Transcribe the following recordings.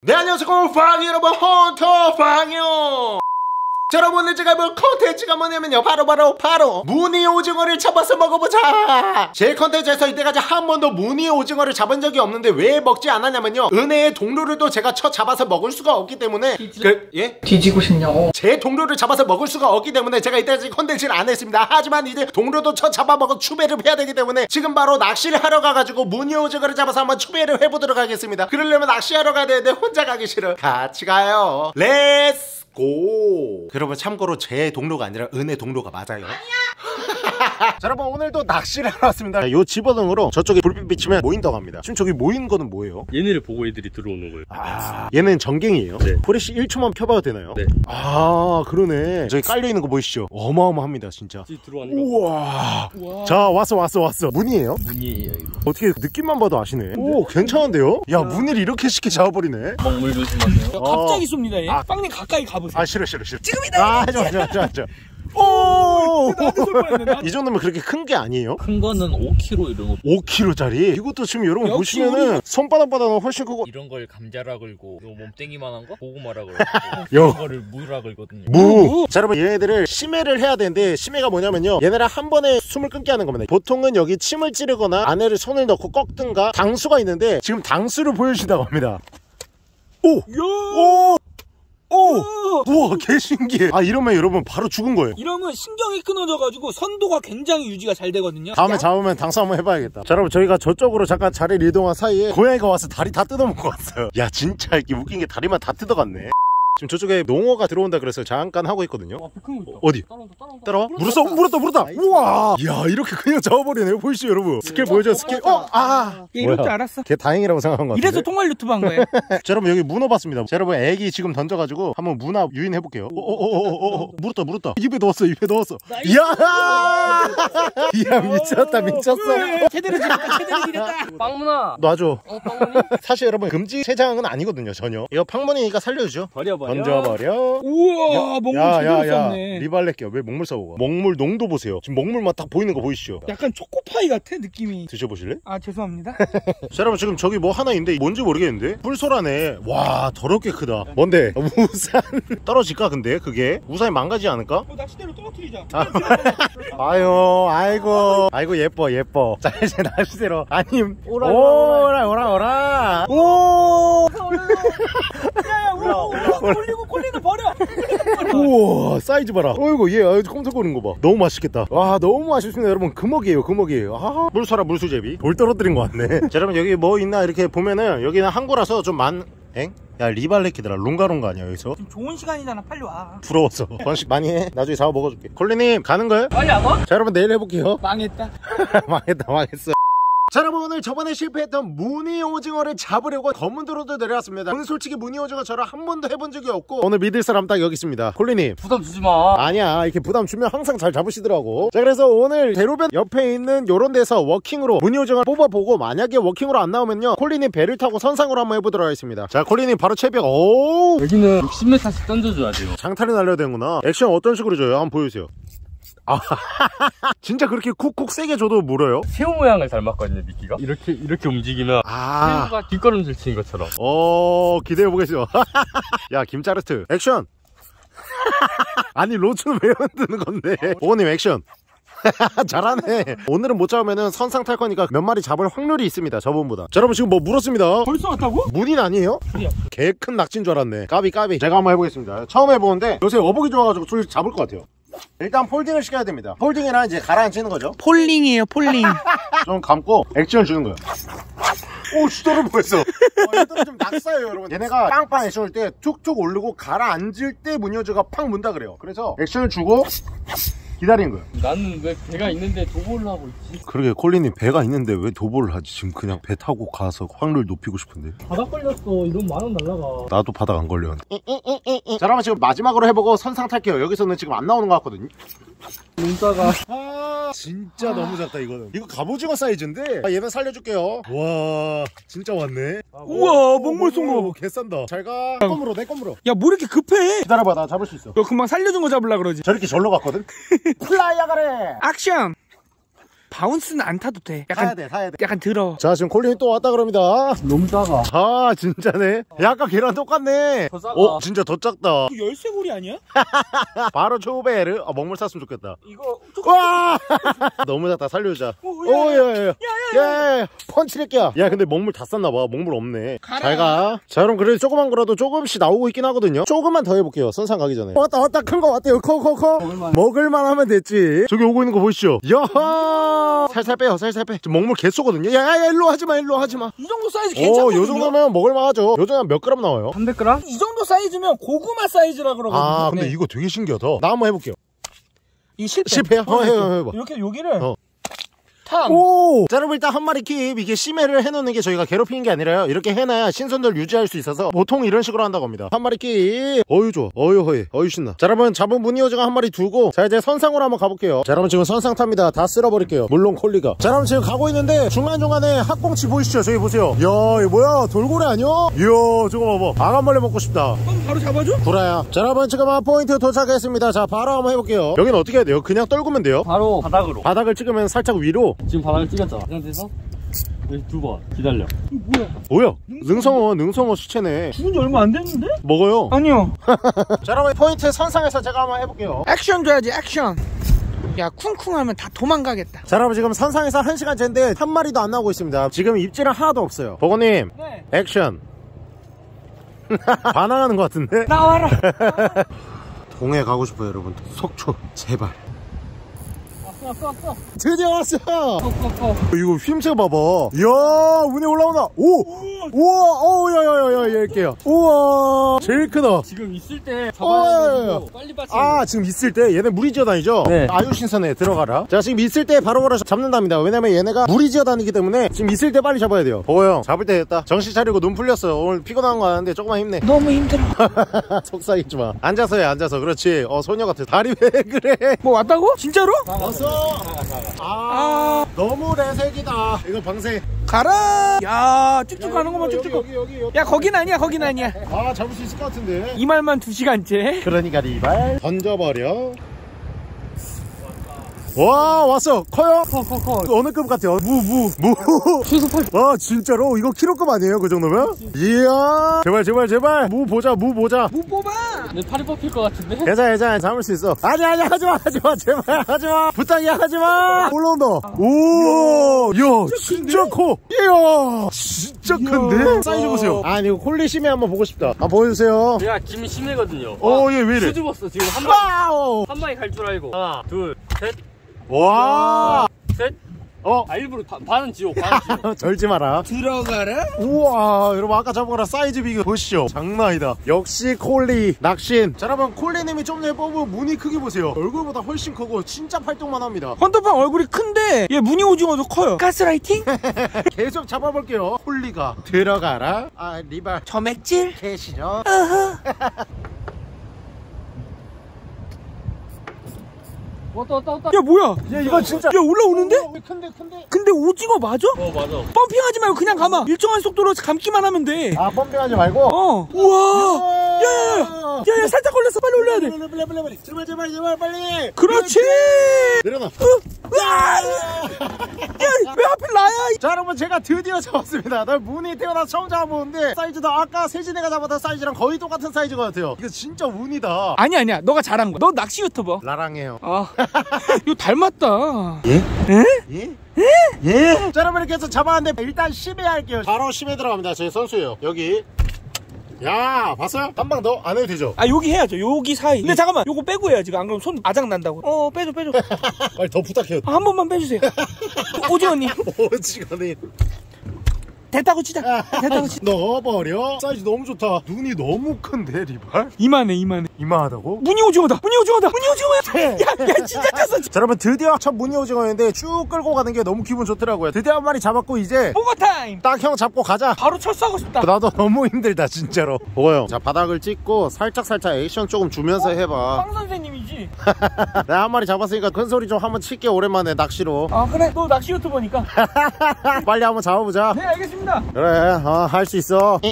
네 안녕하세요. 퐝이 여러분 헌터퐝이요 자 여러분 오늘 제가 볼 컨텐츠가 뭐냐면요. 바로 바로 바로, 무늬 오징어를 잡아서 먹어보자. 제 컨텐츠에서 이때까지 한 번도 무늬 오징어를 잡은 적이 없는데 왜 먹지 않았냐면요. 은혜의 동료를 또 제가 쳐 잡아서 먹을 수가 없기 때문에 그, 예? 뒤지고 싶냐고? 제 동료를 잡아서 먹을 수가 없기 때문에 제가 이때까지 컨텐츠를 안 했습니다. 하지만 이제 동료도 쳐 잡아먹어 추배를 해야 되기 때문에 지금 바로 낚시를 하러 가가지고 무늬 오징어를 잡아서 한번 추배를 해보도록 하겠습니다. 그러려면 낚시하러 가야 되는데 혼자 가기 싫어. 같이 가요. Let's go. 여러분 참고로 제 동료가 아니라 은혜 동료가 맞아요 자 여러분 오늘도 낚시를 하러 왔습니다 요 집어등으로 저쪽에 불빛 비치면 모인다고 합니다 지금 저기 모인 거는 뭐예요? 얘네를 보고 애들이 들어오는 거예요. 아 얘는 전갱이에요 네. 프레시 1초만 켜봐도 되나요? 네. 아 그러네 저기 깔려있는 거 보이시죠? 어마어마합니다 진짜 지 들어가는 거. 우와 자 왔어 왔어 왔어 문이에요? 문이에요 이거. 어떻게 느낌만 봐도 아시네 오 괜찮은데요? 야 문을 이렇게 쉽게 잡아버리네 먹물 조심하세요. 어. 갑자기 쏩니다 얘 아. 빵님 가까이 가보세요 아 싫어 싫어 싫어 지금이다 아 하지마 하지마 하지마 하지마 오! 이 정도면 그렇게 큰 게 아니에요? 큰 거는 5kg 이런 거. 5kg짜리? 이것도 지금 여러분 보시면은 손바닥보다는 훨씬 크고 이런 걸 감자라 걸고 요 몸땡이만한 거 고구마라 걸고 요. 이런 거를 무라 걸거든요. 무. 자 여러분 얘네들을 심해를 해야 되는데 심해가 뭐냐면요 얘네를 한 번에 숨을 끊게 하는 겁니다 보통은 여기 침을 찌르거나 안에를 손을 넣고 꺾든가 당수가 있는데 지금 당수를 보여주신다고 합니다 오! 오! 오! 우와 개신기해. 아 이러면 여러분 바로 죽은 거예요. 이러면 신경이 끊어져가지고 선도가 굉장히 유지가 잘 되거든요. 다음에 잡으면 당수 한번 해봐야겠다. 자 여러분 저희가 저쪽으로 잠깐 자리를 이동한 사이에 고양이가 와서 다리 다 뜯어먹고 왔어요. 야 진짜 이렇게 웃긴 게 다리만 다 뜯어갔네 지금 저쪽에 농어가 들어온다 그래서 잠깐 하고 있거든요. 어디? 따라온다 따라온다. 따라와? 물었어? 물었다 물었다. 우와! 야 이렇게 그냥 잡아버리네요 보이시죠 여러분? 스킬 보여줘 스킬. 어? 아! 얘 이럴 줄 뭐야. 알았어. 걔 다행이라고 생각한 것 같은데? 이래서 통말 유튜브 한 거예요? 자 여러분 여기 문어 봤습니다. 자 여러분 에기 지금 던져가지고 한번 문어 유인해볼게요. 오오오오오 물었다 물었다. 입에 넣었어 입에 넣었어. 이야! 이야 미쳤다 미쳤어. 제대로 지렸다 제대로 빵문아. 놔줘. 어 빵문이? 사실 여러분 금지 세장은 아니거든요 전혀. 이거 팡문이니까 살려주죠. 버려 버려. 던져버려. 우와 먹물 제대로 썼네. 리발렛게요 왜 먹물 써보고 먹물 농도 보세요. 지금 먹물만 딱 보이는 거 보이시죠? 약간 초코파이 같아 느낌이. 드셔보실래? 아 죄송합니다. 자 여러분 지금 저기 뭐 하나 있는데 뭔지 모르겠는데? 뿔소라네. 와 더럽게 크다. 뭔데? 우산. 떨어질까 근데? 그게? 우산이 망가지지 않을까? 어, 낚시대로 떨어뜨리자. 아유 아이고. 아이고 예뻐 예뻐. 자 이제 낚시대로. 아니 오라, 오라 오라 오라. 오! 야야 우와 콜리고 콜리는 버려. 우와 사이즈 봐라. 어이구 얘 아주 꼼짝거리는 거봐. 너무 맛있겠다. 와 너무 맛있습니다 여러분. 금어기예요 금어기예요. 아 물소라 물수제비. 돌 떨어뜨린 거 같네. 자 여러분 여기 뭐 있나 이렇게 보면은 여기는 항구라서 좀만 엥? 야 리발레키더라. 룽가룽가 아니야 여기서? 지금 좋은 시간이잖아 빨리 와. 부러웠어 번식 많이 해. 나중에 잡아 먹어줄게. 콜리님 가는 거예요? 빨리 안 와? 자 여러분 내일 해볼게요. 망했다. 망했다 망했어 자 여러분 오늘 저번에 실패했던 무늬 오징어를 잡으려고 거문도로도 내려왔습니다. 오늘 솔직히 무늬 오징어 저랑 한 번도 해본 적이 없고 오늘 믿을 사람 딱 여기 있습니다. 콜리님. 부담 주지 마. 아니야 이렇게 부담 주면 항상 잘 잡으시더라고. 자 그래서 오늘 대로변 옆에 있는 요런 데서 walking으로 무늬 오징어 뽑아보고 만약에 walking으로 안 나오면요 콜리님 배를 타고 선상으로 한번 해보도록 하겠습니다. 자 콜리님 바로 채벽 오! 여기는 60m씩 던져줘야 돼요. 장타를 날려야 되는구나. 액션 어떤 식으로 줘요? 한번 보여주세요 아 진짜 그렇게 쿡쿡 세게 줘도 물어요? 새우 모양을 닮았거든요, 미끼가. 이렇게 이렇게 움직이면 아 새우가 뒷걸음질 치는 것처럼. 어 기대해 보겠습니다 야 김짜르트 액션 아니 로츠는 왜 흔드는 건데 오님 액션 잘하네 오늘은 못 잡으면 선상 탈 거니까 몇 마리 잡을 확률이 있습니다 저번보다 자 여러분 지금 뭐 물었습니다 벌써 왔다고? 문인 아니에요? 아니야. 개큰 낙지인 줄 알았네 까비 까비 제가 한번 해보겠습니다 처음 해보는데 요새 어복이 좋아가지고 술 잡을 것 같아요 일단 folding을 시켜야 됩니다 folding이란 이제 가라앉히는 거죠 falling이에요 falling 좀 감고 액션을 주는 거예요. 오, 주도를 보였어. 어, 얘들은 좀 낙사예요, 여러분. 얘네가 빵빵 액션을 때 툭툭 오르고 가라앉을 때 문여주가 팍 문다 그래요. 그래서 액션을 주고 기다리는 거예요. 나는 왜 배가 있는데 도보를 하고 있지? 그러게 콜리님 배가 있는데 왜 도보를 하지? 지금 그냥 배 타고 가서 확률 높이고 싶은데. 바닥 걸렸어. 이런 만원 날라가. 나도 바닥 안 걸렸는데. 자, 그러면 지금 마지막으로 해보고 선상 탈게요. 여기서는 지금 안 나오는 것 같거든요. 눈가가. 아 진짜 너무 작다 이거는 이거 갑오징어 사이즈인데 아, 얘는 살려줄게요 와 진짜 왔네 우와 먹물 쏜 거. 개싼다 잘가 내 껌으로 내 껌으로 야 뭐 이렇게 급해 기다려봐 나 잡을 수 있어 너 금방 살려준 거 잡으려 그러지 저렇게 절로 갔거든 플라이야 가래. 액션 바운스는 안 타도 돼. 사야 약간 돼 사야 돼. 약간 더러워. 자 지금 콜린이 또 왔다 그럽니다. 너무 작아. 아 진짜네. 야, 아까 걔랑 똑같네. 더 작아. 어 진짜 더 작다. 이거 열쇠고리 아니야? 바로 초베르. 아, 먹물 샀으면 좋겠다. 이거 와! 너무 작다. 살려주자. 오, 야, 오야야야 야야야 펀치레끼야. 야 근데 먹물 다 쌌나봐. 먹물 없네. 가라. 잘가. 자 그럼 그래도 조그만 거라도 조금씩 나오고 있긴 하거든요. 조금만 더 해볼게요. 선상 가기 전에. 왔다 왔다. 큰 거 왔대요. 커 커커. 먹을만 하면 됐지. 저기 오고 있는 거 보이시죠? 야하 살살 빼요 살살 빼 지금 먹물 개 쏘거든요 야야야 일로 하지마 일로 하지마 이 정도 사이즈 오, 괜찮거든요. 요 정도면 먹을만 하죠. 요 정도면 몇 그램 나와요? 300g? 이 정도 사이즈면 고구마 사이즈라 그러거든요. 아, 근데 네. 이거 되게 신기하다. 나 한번 해볼게요. 이 실패. 실패야? 어, 해봐, 해봐. 이렇게 여기를 어. 탐. 오! 자, 여러분 일단 한 마리 keep 이게 시메를 해놓는 게 저희가 괴롭히는 게 아니라요. 이렇게 해놔야 신선도를 유지할 수 있어서 보통 이런 식으로 한다고 합니다. 한 마리 keep. 어유 좋아. 어유 허이. 어유 신나. 자, 여러분 잡은 무늬오징어 한 마리 두고 자, 이제 선상으로 한번 가볼게요. 자, 여러분 지금 선상 탑니다. 다 쓸어버릴게요. 물론 콜리가. 자, 여러분 지금 가고 있는데 중간중간에 학꽁치 보이시죠? 저기 보세요. 야, 이거 뭐야? 돌고래 아니야? 이야, 저거 봐봐. 아간벌레 먹고 싶다. 그럼 바로 잡아줘? 구라야. 자, 여러분 지금 한 포인트 도착했습니다. 자, 바로 한번 해볼게요. 여기는 어떻게 해야 돼요? 그냥 떨구면 돼요? 바로 바닥으로. 바닥을 찍으면 살짝 위로. 지금 바닥을 찍었잖아. 이 상태에서 여기 두번 기다려. 뭐야? 능성어, 능성어 시체네. 죽은 지 얼마 안 됐는데? 먹어요. 아니요. 자, 여러분 포인트 선상에서 제가 한번 해볼게요. 액션 줘야지 액션. 야 쿵쿵하면 다 도망가겠다. 자, 여러분 지금 선상에서 한 시간째인데 한 마리도 안 나오고 있습니다. 지금 입질은 하나도 없어요. 보고님, 네. 액션. 반항하는 것 같은데? 나와라. 동해 가고 싶어요, 여러분. 속초, 제발. 드디어 왔어! 이거 휘임새 봐봐. 이야, 운이 올라온다. 오! 우와! 어우, 야, 야, 야, 야, 이렇게요. 우와! 제일 크다. 지금 있을 때 어. 잡아야 빨리 빠지. 아, 지금 있을 때 얘네 물이 지어 다니죠? 네. 아유 신선해. 들어가라. 자, 지금 있을 때 바로 바로 잡는답니다. 왜냐면 얘네가 물이 지어 다니기 때문에 지금 있을 때 빨리 잡아야 돼요. 보고 형, 잡을 때 됐다. 정신 차리고 눈 풀렸어. 오늘 피곤한 거 아는데 조금만 힘내. 너무 힘들어. 속상했지 마. 앉아서 해, 앉아서. 그렇지. 어, 소녀 같아. 다리 왜 그래? 뭐 왔다고? 진짜로? 왔어. 아, 너무 레색이다. 이거 방생. 가라. 야 쭉쭉 가는 거만 여기, 쭉쭉. 여기, 여기, 여기. 야 거긴 아니야 거긴 아니야. 아, 잡을 수 있을 것 같은데. 이 말만 두 시간째. 그러니까 리발 던져버려 와 왔어. 커요? 커 커 커. 어느 급 같아요? 무무무. 와 진짜로? 이거 키로급 아니에요 그 정도면? 이야. 제발 제발 제발. 무 보자 무 보자. 못 뽑아. 내 팔이 뽑힐 것 같은데? 괜찮아 괜찮아. 잡을 수 있어. 아니 아니 하지마 하지마 제발. 하지마. 부탁이야 하지마. 올라온다. 오야 진짜 커. 이야 진짜 큰데? 사이즈 보세요. 아니 이거 콜리심에 한번 보고 싶다. 아 보여주세요. 내가 짐이 심해거든요. 어얘왜 이래? 수줍었어 지금 한 방에 한 방에 갈 줄 알고. 하나, 둘, 셋, 와 셋. 어? 아 일부러 바- 반은 지옥, 반은 지옥. 절지 마라. 들어가라. 우와, 여러분 아까 거랑 사이즈 비교 보시죠. 장난 아니다. 역시 콜리 낚신. 자, 여러분 콜리님이 좀 전에 뽑은 무늬 크기 보세요. 얼굴보다 훨씬 크고 진짜 팔뚝만 합니다. 헌터퐝 얼굴이 큰데 얘 무늬 오징어도 커요. 가스라이팅? 계속 잡아볼게요. 콜리가 들어가라. 아, 리발 점액질? 캐시죠. 왔다 왔다 왔다. 야 뭐야? 야, 이건 진짜. 야 올라오는데? 어, 큰데 큰데. 근데 오징어 맞아? 어 맞아. 펌핑하지 말고 그냥 감아. 일정한 속도로 감기만 하면 돼. 아, 펌핑하지 말고. 어. 우와. 야야야. 야야 살짝 걸렸어. 빨리 올려야 돼. 빨리 빨리 빨리. 제발 제발 제발 빨리. 그렇지. 내려놔. 으아! 야왜 하필 나야? 자 여러분 제가 드디어 잡았습니다 나 문이 태어나서 처음 잡아보는데 사이즈도 아까 세진이가 잡았던 사이즈랑 거의 똑같은 사이즈 것 같아요 이거 진짜 운이다 아니 아니야. 너가 잘한 거야. 너 낚시 유튜버. 나랑 해요 아. 이거 닮았다. 예? 예? 자 여러분 이렇게 해서 잡았는데 일단 심해 할게요 바로 심해 들어갑니다 제 선수예요 여기 야 봤어요? 한 방 더 안 해도 되죠? 아 여기 해야죠. 여기 사이. 근데 잠깐만. 요거 빼고 해야지. 안 그러면 손 아작 난다고. 어 빼줘 빼줘. 빨리 더 부탁해요 아, 한 번만 빼주세요. 오징어님 오지간히 됐다고 치자. 됐다고 치자. 넣어버려 사이즈 너무 좋다 눈이 너무 큰데 리발? 이만해 이만해. 이만하다고? 무늬 오징어다. 무늬 오징어다. 무늬 오징어야. 야, 야 진짜 컸어. 자 여러분 드디어 첫 무늬 오징어였는데 쭉 끌고 가는 게 너무 기분 좋더라고요 드디어 한 마리 잡았고 이제 보고 타임. 딱 형 잡고 가자 바로 철수하고 싶다. 나도 너무 힘들다 진짜로 보고요 자 바닥을 찍고 살짝살짝 액션 조금 주면서 해봐 빵 선생님이지. 내가 한 마리 잡았으니까 큰 소리 좀 한번 칠게 오랜만에 낚시로 아 그래. 너 낚시 유튜버니까. 빨리 한번 잡아보자 네 알겠습니다. 그래 어, 할 수 있어.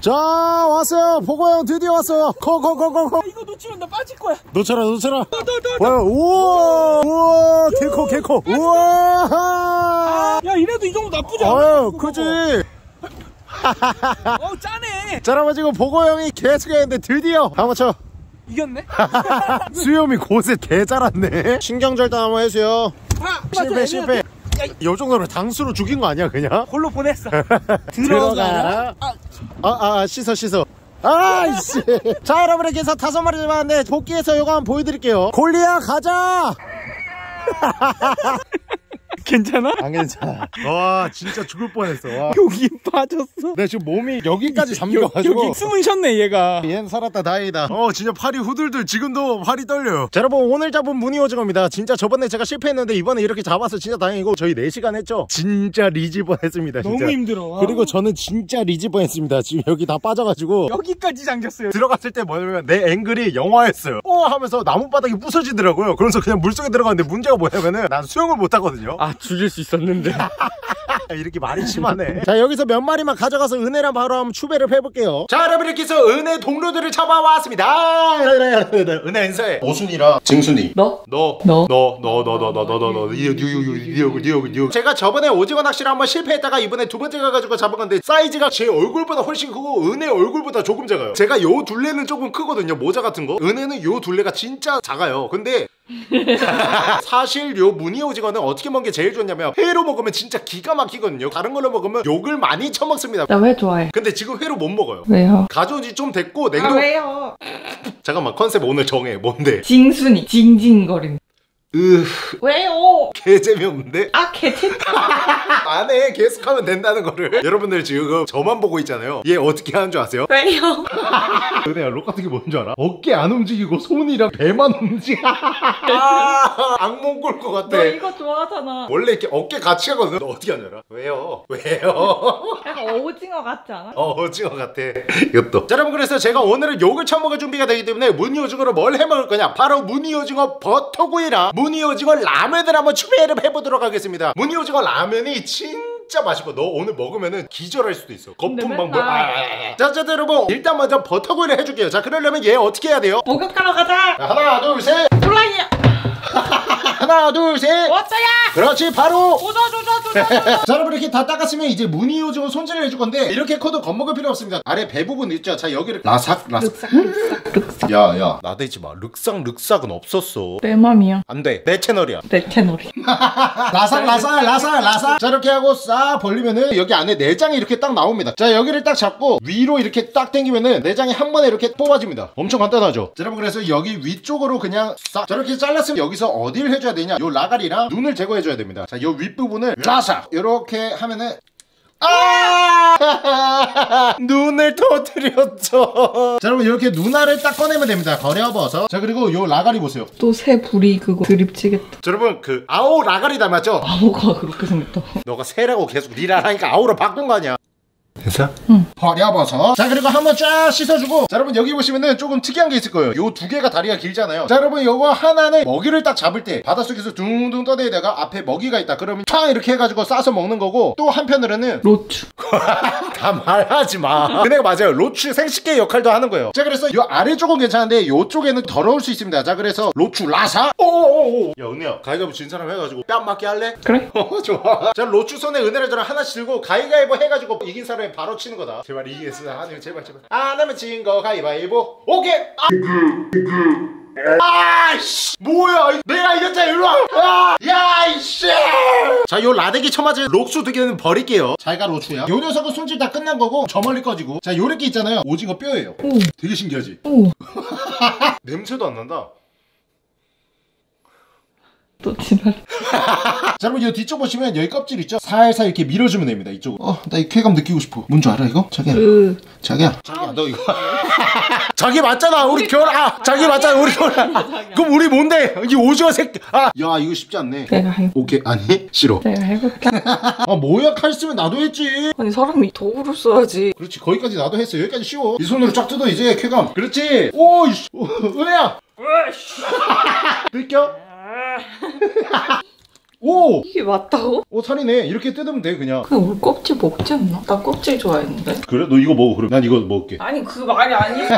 자 왔어요. 보고형 드디어 왔어요. 코코코코코 이거 놓치면 나 빠질 거야. 놓쳐라 놓쳐라. 너, 너, 너. 와, 우와 우와 개코 개코 우와. 야, 이래도 이 정도 나쁘지 않아. 아유 그지. 봐봐. 어, 짜네. 자 여러분 지금 보고 형이 계속 했는데 드디어. 한번 쳐. 이겼네? 수염이 곳에 개 자랐네. 신경절단 한번 해주세요. 아, 실패 실패 요 정도로 당수로 죽인 거 아니야 그냥? 골로 보냈어. 들어가라. 아, 아 씻어 씻어. 아이씨. 자 여러분에게서 다섯 마리 잡았는데 복귀해서 요거 한번 보여드릴게요. 골리야 가자 괜찮아? 안 괜찮아 와 진짜 죽을 뻔했어 와. 여기 빠졌어. 내 지금 몸이 여기까지 여, 잠겨가지고 여기 숨은 쉬었네, 얘가. 얘는 살았다 다행이다 어 진짜 팔이 후들들 지금도 팔이 떨려요 자 여러분 오늘 잡은 무늬 오징어입니다 진짜 저번에 제가 실패했는데 이번에 이렇게 잡아서 진짜 다행이고 저희 4시간 했죠 진짜 리지번 했습니다 진짜 너무 힘들어. 와. 그리고 저는 진짜 리지번 했습니다 지금 여기 다 빠져가지고 여기까지 잠겼어요. 들어갔을 때 뭐냐면 내 앵글이 영화였어요 오 하면서 나무바닥이 부서지더라고요 그래서 그냥 물속에 들어갔는데 문제가 뭐냐면은 난 수영을 못하거든요 아 죽일 수 있었는데 이렇게 말이 심하네. 자 여기서 몇 마리만 가져가서 은혜랑 바로 한번 추배를 해볼게요. 자 여러분 이렇게 해서 은혜 동료들을 잡아왔습니다. 은혜 인사해. 오순이랑 증순이. 너? 너. 너? 너. 너. 너. 너. 너. 너. 너. 너. 뉴. 뉴. 뉴. 뉴. 뉴. 뉴. 제가 저번에 오징어 낚시를 한번 실패했다가 이번에 두 번째 가가지고 잡은 건데 사이즈가 제 얼굴보다 훨씬 크고 은혜 얼굴보다 조금 작아요. 제가 요 둘레는 조금 크거든요. 모자 같은 거. 은혜는 요 둘레가 진짜 작아요. 근데 사실 요 무늬 오징어는 어떻게 먹는 게 제일 좋냐면 회로 먹으면 진짜 기가 막히거든요. 다른 걸로 먹으면 욕을 많이 처먹습니다. 나왜 좋아해? 근데 지금 회로 못 먹어요. 왜요? 가져온 지 좀 됐고 아 냉동 왜요? 잠깐만 컨셉 오늘 정해 뭔데? 징순이 징징거림 으 왜요? 개 재미없는데? 아 개체 안해 계속하면 된다는 거를 여러분들 지금 저만 보고 있잖아요. 얘 어떻게 하는 줄 아세요? 왜요? 은혜야 록 같은 게 뭔지 알아? 어깨 안 움직이고 손이랑 배만 움직여. 아 악몽 꿀 것 같아. 너 이거 좋아하잖아 원래 이렇게 어깨 같이 하거든. 너 어떻게 하냐? 알아? 왜요? 왜요? 약간 오징어 같지 않아? 어, 오징어 같아. 이것도. 자, 여러분, 그래서 제가 오늘은 욕을 처먹을 준비가 되기 때문에 무늬 오징어로 뭘 해먹을 거냐? 바로 무늬 오징어 버터구이랑 무늬 오징어 라면을 한번 추배를 해보도록 하겠습니다. 무늬 오징어 라면이 진짜 맛있고, 너 오늘 먹으면은 기절할 수도 있어. 거품 방법. 맨날- 아, 아, 아. 자, 자, 여러분, 일단 먼저 버터구이를 해줄게요. 자, 그러려면 얘 어떻게 해야 돼요? 목욕하러 가자 자, 하나, 둘, 셋. 하나, 둘, 셋. 왔어야? 그렇지, 바로. 조져 조져 조져 자 여러분 이렇게 다 닦았으면 이제 무늬 오징어 손질을 해줄 건데 이렇게 커도 겁먹을 필요 없습니다. 아래 배 부분 있죠? 자 여기를 라삭 라삭. 야야. 나대지 마. 륵삭 륵삭은 없었어. 내 맘이야. 안돼. 내 채널이야. 내 채널이 라삭 라삭 라삭 라삭. 자 이렇게 하고 싹 벌리면은 여기 안에 내장이 이렇게 딱 나옵니다. 자 여기를 딱 잡고 위로 이렇게 딱 당기면은 내장이 한 번에 이렇게 뽑아집니다. 엄청 간단하죠? 자 여러분 그래서 여기 위쪽으로 그냥 싹. 자, 이렇게 잘랐으면 여기서 어디를 해줘야 되냐 요 라가리랑 눈을 제거해줘야 됩니다 자 요 윗부분을 라삭 이렇게 하면은 아! 눈을 터뜨렸죠. 자, 여러분 이렇게 눈알을 딱 꺼내면 됩니다. 버려버섯. 자, 그리고 요 라가리 보세요. 또 새 불이 그거 드립치겠다 자, 여러분 그 아오 라가리 닮았죠? 바보가 그렇게 생겼다 너가 새라고 계속 리라 하니까 아오로 바꾼 거 아니야? 됐어? 응. 버려버섯. 자, 그리고 한번 쫙 씻어주고. 자, 여러분 여기 보시면은 조금 특이한 게 있을 거예요. 요 두 개가 다리가 길잖아요. 자, 여러분 요거 하나는 먹이를 딱 잡을 때 바닷속에서 둥둥 떠내다가 앞에 먹이가 있다. 그러면 탕 이렇게 해가지고 싸서 먹는 거고 또 한편으로는 로추 다 말하지 마. 근데 맞아요. 로추 생식계 역할도 하는 거예요. 자, 그래서 요 아래 쪽은 괜찮은데 요쪽에는 더러울 수 있습니다. 자, 그래서 로추 라사. 오오오. 야, 은혜야. 가위가위보 진 사람 해가지고 뺨 맞게 할래? 그래? 어, 좋아. 자, 로추 손에 은혜를 저랑 하나씩 들고 가위가위보 해가지고 이긴 사람 이 바로 치는 거다. 제발 이기겠어. 아니, 제발, 제발. 안 하면 진 거 가위바위보. 오케이. 아. 아이씨 뭐야 내가 이겼잖아 일로 와 야, 이씨 자요 라데기 처맞은 록수 두 개는 버릴게요 잘가 로추야 요 녀석은 손질 다 끝난 거고 저 멀리 꺼지고 자 요렇게 있잖아요 오징어 뼈예요 오. 되게 신기하지 오. 냄새도 안 난다 또 지랄. 자 여러분 이 뒤쪽 보시면 여기 껍질 있죠? 살살 이렇게 밀어주면 됩니다 이쪽으로. 어나 이 쾌감 느끼고 싶어. 뭔 줄 알아 이거? 자기야. 으. 자기야. 자기야 너 이거. 자기 맞잖아 우리 결혼. 아 자기 맞잖아 우리 결혼. 아, 그럼 우리 뭔데? 이 오징어 새끼. 아야 이거 쉽지 않네. 내가 해 오케이. 아니 싫어. 내가 해볼게. 아 뭐야 칼 쓰면 나도 했지. 아니 사람이 도구를 써야지. 그렇지 거기까지 나도 했어. 여기까지 쉬워. 이 손으로 쫙 뜯어 이제 쾌감. 그렇지. 오 이씨. 오, 은혜야. 느껴 ハハハハ! 오! 이게 맞다고? 오 살이네 이렇게 뜯으면 돼 그냥 그냥 우리 껍질 먹지 않나? 나 껍질 좋아했는데. 그래? 너 이거 먹어 그럼 난 이거 먹을게 아니 그 말이 아니야.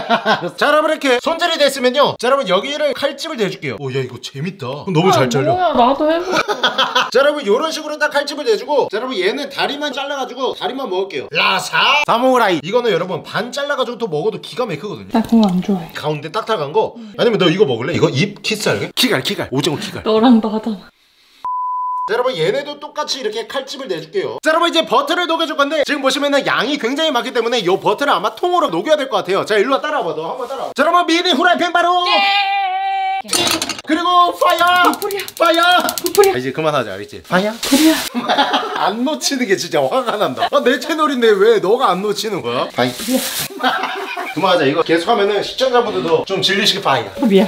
자 여러분 이렇게 손질이 됐으면요 자 여러분 여기를 칼집을 내줄게요 오 야 이거 재밌다 너무 잘 잘려 뭐야 나도 해보고. 자 여러분 이런 식으로 딱 칼집을 내주고 자 여러분 얘는 다리만 잘라가지고 다리만 먹을게요 라사 사무라이 이거는 여러분 반 잘라가지고 또 먹어도 기가 막히거든요 나 그거 안 좋아해. 가운데 딱딱한 거 아니면 너 이거 먹을래? 이거 입 키스할게? 키갈 키갈 오징어 키갈 너랑도 하잖아. 자 여러분 얘네도 똑같이 이렇게 칼집을 내줄게요 자 여러분 이제 버터를 녹여줄 건데 지금 보시면은 양이 굉장히 많기 때문에 이 버터를 아마 통으로 녹여야 될 것 같아요 자 일로 와 따라와봐 너 한번 따라와 자 여러분 미니 후라이팬 바로 그리고 fire 뿌리야. 파이어 뿌리야. 아, 이제 그만하자 알겠지? 파이어 뿌리야. 안 놓치는 게 진짜 화가 난다 아, 내 채널인데 왜 너가 안 놓치는 거야? fire 그만하자. 이거 계속하면은 시청자분들도 좀 질리시게 fire 뿌리야.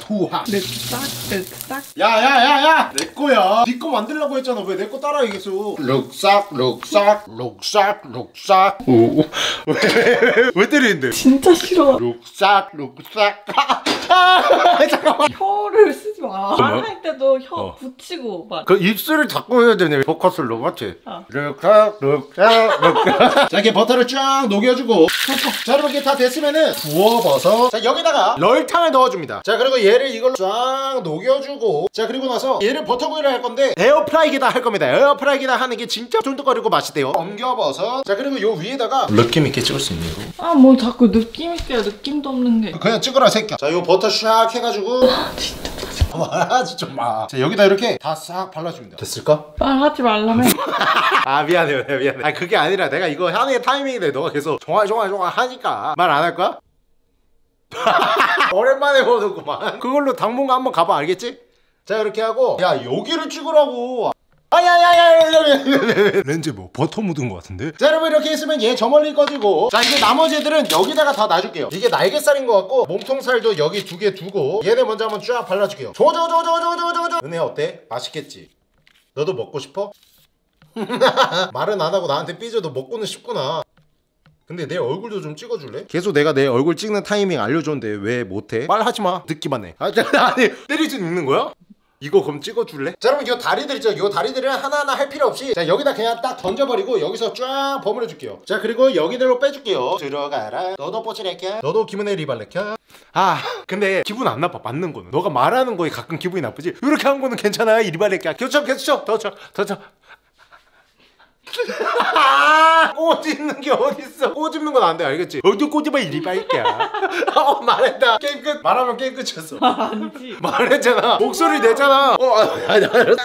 투하 쓱싹 쓱싹. 야야야야! 내 거야. 네거 만들려고 했잖아. 왜 내 거 따라 얘기했어 룩싹 룩싹 룩싹 룩싹 오왜왜 때리는데? 진짜 싫어. 룩싹 룩싹 아 잠깐만. 혀를 쓰지 마. 말할 때도 혀 어. 붙이고 말. 그 입술을 닫고 해야 되네. 포커스로 맞지? 어. 룩싹 룩싹 룩싹 자 이렇게 버터를 쫙 녹여주고 자 이렇게 다 됐으면은 부어버섯 자 여기다가 럴탕을 넣어줍니다. 자 그리고 얘를 이걸로 쫙 녹여주고 자 그리고 나서 얘를 버터구이를 할 건데 에어프라이기다 할 겁니다. 에어프라이기다 하는 게 진짜 쫀득거리고 맛있대요. 엉겨버섯 자 그리고 요 위에다가 느낌 있게 찍을 수 있네요 아뭐 자꾸 느낌 있게 느낌도 없는 게. 그냥 찍어라 새끼야. 자요 버터 샥 해가지고 진짜 말하지 좀 마 자 여기다 이렇게 다 싹 발라줍니다 됐을까? 말하지 말라며. 아 미안해 미안해 미안해 아 그게 아니라 내가 이거 하는 게 타이밍인데 너가 계속 종아 종아 종아 하니까 말 안 할 거야? 오랜만에 보는구만 그걸로 당분간 한번 가봐 알겠지? 자 이렇게 하고 야 여기를 찍으라고 아야야야 렌즈 뭐 버터 묻은 것 같은데 자 여러분 이렇게 있으면 얘 저 멀리 꺼지고 자 이제 나머지 애들은 여기다가 다 놔줄게요 이게 날개살인 것 같고 몸통살도 여기 두 개 두고 얘네 먼저 한번 쫙 발라줄게요 조조조조조조조조 은혜 어때? 맛있겠지? 너도 먹고 싶어? 말은 안 하고 나한테 삐져도 먹고는 싶구나. 근데 내 얼굴도 좀 찍어줄래? 계속 내가 내 얼굴 찍는 타이밍 알려줬는데 왜 못해? 말하지 마. 듣기만 해. 아, 아니 때릴 수 있는 거야? 이거 그럼 찍어줄래? 자 여러분 이 다리들 있죠? 이 다리들은 하나하나 할 필요 없이 자 여기다 그냥 딱 던져버리고 여기서 쫙 버무려 줄게요. 자 그리고 여기대로 빼줄게요. 들어가라. 너도 뽀찌레켜. 너도 김은혜 리발레켜. 아 근데 기분 안 나빠 맞는 거는. 너가 말하는 거에 가끔 기분이 나쁘지? 이렇게 한 거는 괜찮아 리발레켜. 교쳐 교쳐 더쳐 더쳐. 아, 꼬집는 게 어딨어. 꼬집는 건 안 돼. 알겠지? 어디 꼬집어 이리 빨게야 어 말했다. 게임 끝. 말하면 게임 끝이었어. 아니지. 말했잖아. 목소리 내잖아. 어, 아니, 아니.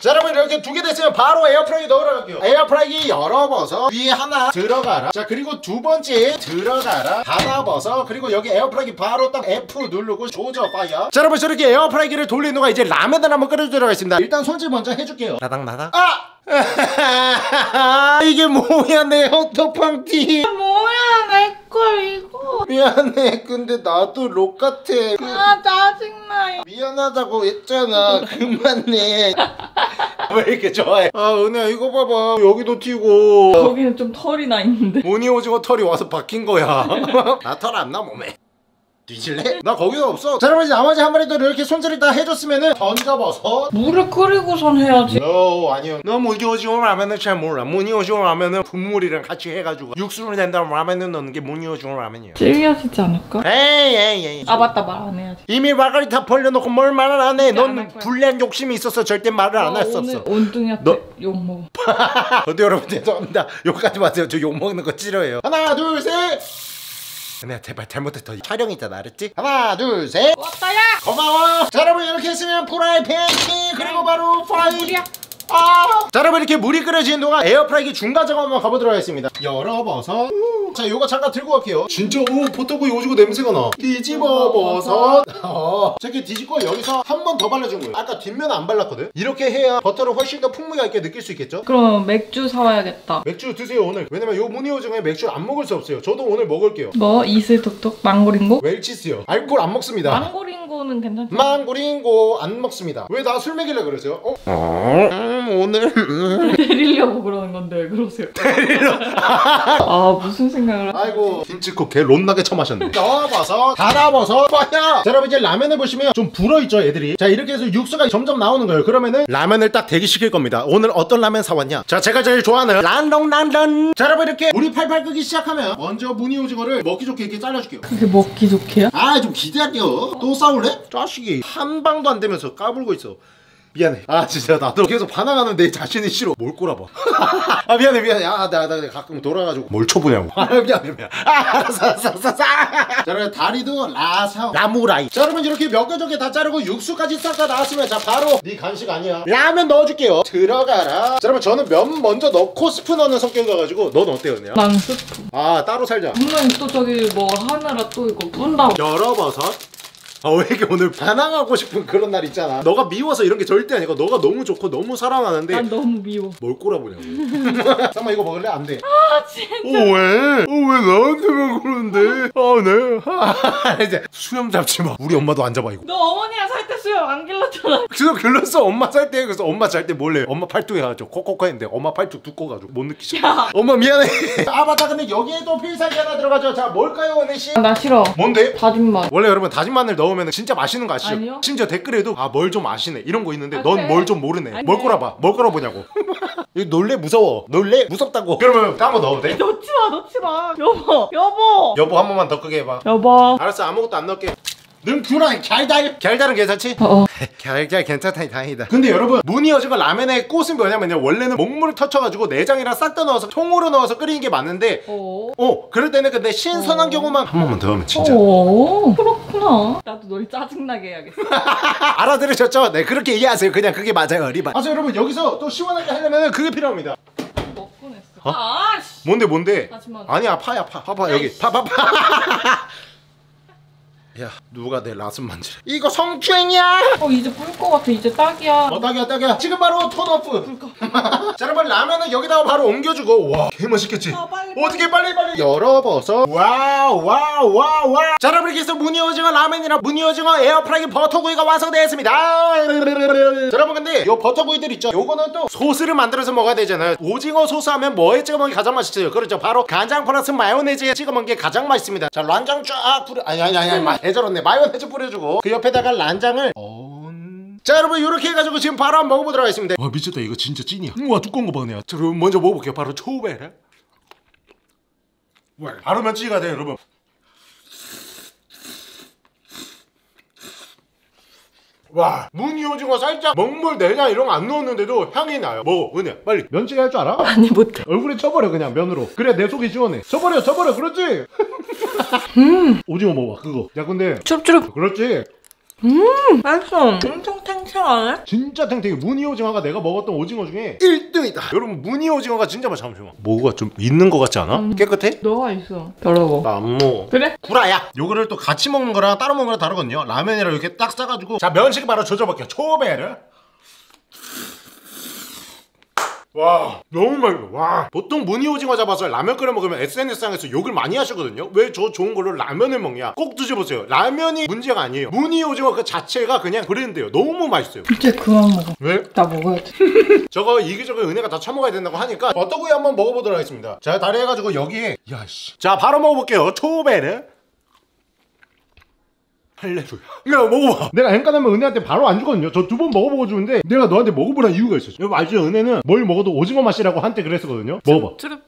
자 여러분 이렇게 두 개 됐으면 바로 에어프라이기 넣으러 갈게요. 에어프라이기 열어버섯 위에 하나 들어가라. 자 그리고 두 번째 들어가라. 닫아버섯 그리고 여기 에어프라이기 바로 딱 F 누르고 조져 fire. 자 여러분 저렇게 에어프라이기를 돌리는 동안 이제 라면을 한번 끓여주도록 하겠습니다. 일단 손질 먼저 해줄게요. 나닥나닥 아! 이게 뭐야 내 헛도팡티 뭐야 내 걸 이거. 미안해. 근데 나도 록 같아. 아 짜증나요. 미안하다고 했잖아. 그만해. 왜 이렇게 좋아해? 아 은혜야 이거 봐봐. 여기도 튀고. 거기는 좀 털이 나 있는데. 무늬 오징어 털이 와서 박힌 거야. 나 털 안 나 몸에 뒤질래? 나 거기도 없어 자 여러분 이제 나머지 한 마리도 이렇게 손질을 다 해줬으면은 던져버섯 물을 끓이고선 해야지. No 아니요 너 무늬 오징어 라면은 잘 몰라 무늬 오징어 라면은 분물이랑 같이 해가지고 육수를 낸 다음 라면을 넣는 게 무늬 오징어 라면이야 질려지지 않을까? 에이 에이 에이 아 맞다 말 안 해야지. 이미 말까지 다 벌려놓고 뭘 말을 안 해. 이제 안할 넌 거야. 불리한 욕심이 있어서 절대 말을 안 어, 했었어. 오늘 온둥이한테 너- 욕 먹어. 어디 여러분 죄송합니다. 욕하지 마세요. 저 욕 먹는 거 싫어해요. 하나 둘 셋. 내가 제발 잘못했다. 촬영 있잖아 알았지? 하나 둘 셋. 왔다야. 고마워. 자 여러분 이렇게 했으면 프라이팬 키 그리고 바로 fire. 자 여러분 이렇게 물이 끓여지는 동안 에어프라이기 중간 작업 한번 가보도록 하겠습니다. 열어버섯. 자 요거 잠깐 들고 갈게요. 진짜 오 버터구이 오지고 냄새가 나. 뒤집어 버섯. 어. 자 이렇게 뒤집고 여기서 한 번 더 발라준 거예요. 아까 뒷면 안 발랐거든. 이렇게 해야 버터를 훨씬 더 풍미가 있게 느낄 수 있겠죠? 그럼 맥주 사와야겠다. 맥주 드세요 오늘. 왜냐면 요 무늬 오징어에 맥주를 안 먹을 수 없어요. 저도 오늘 먹을게요. 뭐 이슬 톡톡 망고링고? 웰치스요. 알코올 안 먹습니다. 망고링 고는 괜찮지? 망고링고 안 먹습니다. 왜 나 술 먹이려 그러세요? 어? 음, 음 오늘 음. 때리려고 그러는 건데 왜 그러세요? 때리려? 아 무슨 생각을 하... 아이고 김치국 개 롯나게 처마셨네 넣어버섯 달아버섯 빠야 자 여러분 이제 라면을 보시면 좀 불어있죠 애들이 자 이렇게 해서 육수가 점점 나오는 거예요 그러면은 라면을 딱 대기시킬 겁니다 오늘 어떤 라면 사왔냐 자 제가 제일 좋아하는 란롱란런 자 여러분 이렇게 우리 팔팔 끄기 시작하면 먼저 무늬 오징어를 먹기 좋게 이렇게 잘라줄게요 그게 먹기 좋게요? 아 좀 기대할게요 또 싸울 래? 자식이. 한 방도 안 되면서 까불고 있어. 미안해. 아 진짜 나도 계속 반항하는 내 자신이 싫어. 뭘 꼬라봐. 아 미안해 미안해. 아나 나 가끔 돌아가지고 뭘 쳐보냐고. 아 미안해 미안해. 아 알았어 알았어 알았어 자 여러분 다리도 라사 라무라이. 자 여러분 이렇게 몇개 저개 다 자르고 육수까지 싹 다 나왔으면 자 바로 네 간식 아니야. 라면 넣어줄게요. 들어가라. 자 여러분 저는 면 먼저 넣고 스프 넣는 성격이어가지고 넌 어때요 언니야? 난 스프 아 따로 살자. 분명히 또 저기 뭐 하느라 또 이거 뿐다고. 열어버섯 아 왜 이렇게 오늘 반항하고 싶은 그런 날 있잖아. 너가 미워서 이런 게 절대 아니고 너가 너무 좋고 너무 사랑하는데 난 너무 미워. 뭘 꼬라보냐고. 잠깐만 이거 먹을래? 안돼. 아 진짜. 어 왜? 어 왜 나한테만 그러는데? 아네. 이제 수염 잡지 마. 우리 엄마도 안 잡아 이거. 너 어머니랑 살 때 수염 안 길렀잖아 그래서 길렀어. 엄마 살 때. 그래서 엄마 잘 때 몰래 엄마 팔뚝에 가지고 콕콕콕 했는데 엄마 팔뚝 두꺼워가지고 못 느끼죠 야. 엄마 미안해. 아 맞다. 근데 여기에도 필살기 하나 들어가죠. 자 뭘까요 원혜씨? 나 싫어. 뭔데? 다진 맛. 원래 여러분 다진 마늘 넣 으면 진짜 맛있는 거 아시죠? 아니요. 심지어 댓글에도 아 뭘 좀 아시네. 이런 거 있는데 아, 넌 그래? 뭘좀 모르네. 아니. 뭘 꼬라봐. 뭘 꼬라보냐고. 이거 놀래 무서워. 놀래 무섭다고. 그러면 한번 넣어도 돼? 넣지 마 넣지 마. 여보 여보. 여보 한 번만 더 크게 해봐. 여보. 알았어 아무것도 안 넣을게 능 큐라인 갸달 갸달은 괜찮지? 어어. 갸달 괜찮다니 다행이다. 근데 여러분 무늬 오징어 라면의 꽃은 뭐냐면요. 원래는 목물을 터쳐가지고 내장이랑 싹 다 넣어서 통으로 넣어서 끓이는 게 맞는데 어. 어 그럴 때는 근데 신선한 경우만 한 번만 더 하면 진짜. 오 그렇구나. 나도 널 짜증나게 해야겠어. 알아들으셨죠? 네 그렇게 이해하세요. 그냥 그게 맞아요 리바. 아 여러분. 여기서 또 시원하게 하려면 그게 필요합니다. 먹곤 했어. 아씨. 뭔데 뭔데? 다진 마늘. 아니야 파야 파. 파파 여기. 파파파 야 누가 내 라슴 만지래? 이거 성추행이야? 어 이제 불것 같아. 이제 딱이야. 어 딱이야 딱이야. 지금 바로 turn off. 자 여러분 라면은 여기다가 바로 옮겨주고. 와 개맛있겠지? 아, 빨리, 어떻게 빨리 빨리? 열어버섯 와우 와우 와우 와우. 자 여러분 이렇게 해서 무늬오징어 라면이랑 무늬오징어 에어프라이기 버터구이가 완성되었습니다. 자 여러분 근데 요 버터구이들 있죠? 요거는 또 소스를 만들어서 먹어야 되잖아요. 오징어 소스 하면 뭐에 찍어 먹는 게 가장 맛있어요? 그렇죠. 바로 간장 플러스 마요네즈에 찍어 먹는 게 가장 맛있습니다. 자 란장 쫙 뿌려. 아니 아니 아니 아니 애절었네. 마요네즈 뿌려주고 그 옆에다가 란장을 온... 자 여러분 이렇게 해가지고 지금 바로 한번 먹어보도록 하겠습니다. 와 미쳤다. 이거 진짜 찐이야. 우와 두꺼운 거 봐네 자 그럼 먼저 먹어볼게요. 바로 초베르 바로 면치기가 돼요 여러분. 와 무늬 오징어 살짝 먹물 내장 이런 거 안 넣었는데도 향이 나요. 먹어 은혜 빨리. 면치기 할 줄 알아? 아니 못해. 얼굴에 쳐버려 그냥 면으로. 그래 내 속이 시원해. 쳐버려 쳐버려 그렇지 오징어 먹어봐 그거. 야 근데 춥추룩. 그렇지? 맛있어. 엄청 탱탱하네. 진짜 탱탱해. 무늬 오징어가 내가 먹었던 오징어 중에 1등이다. 여러분 무늬 오징어가 진짜 맛 잠시만 뭐가 좀 있는 거 같지 않아? 깨끗해? 너가 있어. 더러워 나 안 먹어. 그래? 구라야! 요거를 또 같이 먹는 거랑 따로 먹는 거랑 다르거든요. 라면이랑 이렇게 딱 싸가지고. 자 면식 바로 조져볼게요. 초베르 와 너무 맛있어. 와. 보통 무늬 오징어 잡아서 라면 끓여 먹으면 SNS상에서 욕을 많이 하시거든요. 왜 저 좋은 걸로 라면을 먹냐? 꼭 드셔보세요. 라면이 문제가 아니에요. 무늬 오징어 그 자체가 그냥 브랜드예요. 너무 맛있어요. 이제 그만 먹어. 왜? 나 먹어야 돼. 저거 이기저기 은혜가 다 처먹어야 된다고 하니까 버터구이 한번 먹어보도록 하겠습니다. 자 다리 해가지고 여기에 야씨. 자 바로 먹어볼게요. 초베르 할렐루야 야 먹어봐. 내가 햄까하면 은혜한테 바로 안 주거든요. 저 두 번 먹어보고 주는데 내가 너한테 먹어보란 이유가 있어. 여러분 알죠 은혜는 뭘 먹어도 오징어 맛이라고 한때 그랬었거든요. 먹어봐. 트릅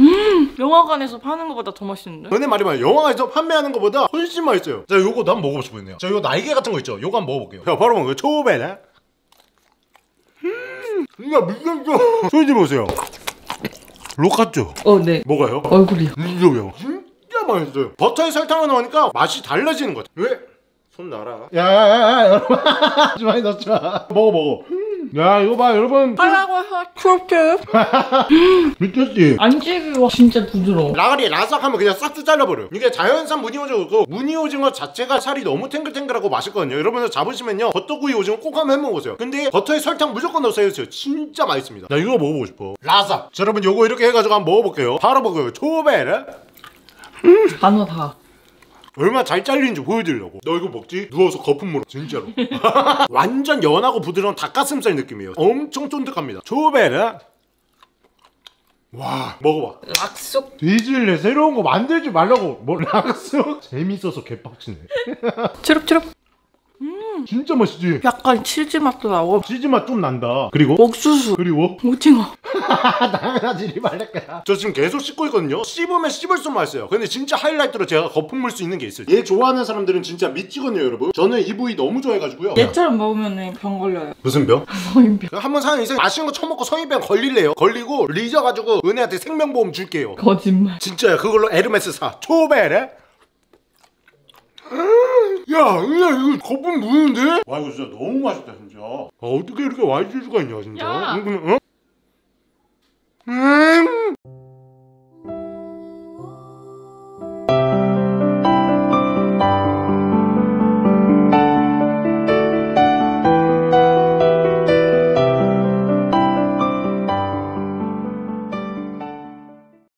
음 영화관에서 파는 것보다 더 맛있는데? 은혜 말이 많아요. 영화에서 판매하는 것보다 훨씬 맛있어요. 자 요거 난 먹어보고 싶어요. 자 요거 날개 같은 거 있죠? 요거 한번 먹어볼게요. 자 바로 먹어요 초베르 음. 이거 미쳤어. 소리 보세요. 로카죠? 어네. 뭐가요? 얼굴이요. 이거요. 진 짜 맛있어요. 버터에 설탕을 넣으니까 맛이 달라지는 것 같아. 왜? 손 놔라. 야야야야 여러분. 좀 많이 넣지 마. 먹어 먹어. 야 이거 봐 여러분. 하라고 그렇게. 미쳤지? 안 찌기고 진짜 부드러워. 라가리 라삭하면 그냥 싹둑 잘라버려 이게 자연산 무늬 오징어고 무늬 오징어 자체가 살이 너무 탱글탱글하고 맛있거든요. 여러분들 잡으시면요 버터구이 오징어 꼭 한번 해먹으세요. 근데 버터에 설탕 무조건 해주세요. 진짜 맛있습니다. 나 이거 먹어보고 싶어. 라삭. 자, 여러분 요거 이렇게 해가지고 한번 먹어볼게요. 바로 먹어요. 초베르 단어 다. 얼마나 잘 잘리는지 보여드리려고. 너 이거 먹지? 누워서 거품 물어 진짜로. 완전 연하고 부드러운 닭가슴살 느낌이에요. 엄청 쫀득합니다. 초베르. 와 먹어봐. 락속. 뒤질래? 새로운 거 만들지 말라고. 뭐 락스 재밌어서 개빡치네. 추룩추 룩 진짜 맛있지? 약간 치즈 맛도 나고. 치즈 맛 좀 난다. 그리고? 옥수수. 그리고? 오징어. 당연하지 이 말랄까야 저 지금 계속 씹고 있거든요. 씹으면 씹을수록 맛있어요. 근데 진짜 하이라이트로 제가 거품 물 수 있는 게 있어요. 얘 좋아하는 사람들은 진짜 미치거든요 여러분. 저는 이 부위 너무 좋아해가지고요. 얘처럼 먹으면 병 걸려요. 무슨 병? 성인병. 한번 사는 인생 맛있는 거 처먹고 성인병 걸릴래요? 걸리고 리져가지고 은혜한테 생명보험 줄게요. 거짓말. 진짜야 그걸로 에르메스 사. 초베레 야 은혜야 이거 거품 무는데? 와 이거 진짜 너무 맛있다 진짜 아, 어떻게 이렇게 맛있을 수가 있냐 진짜 야. 응, 응, 어? 음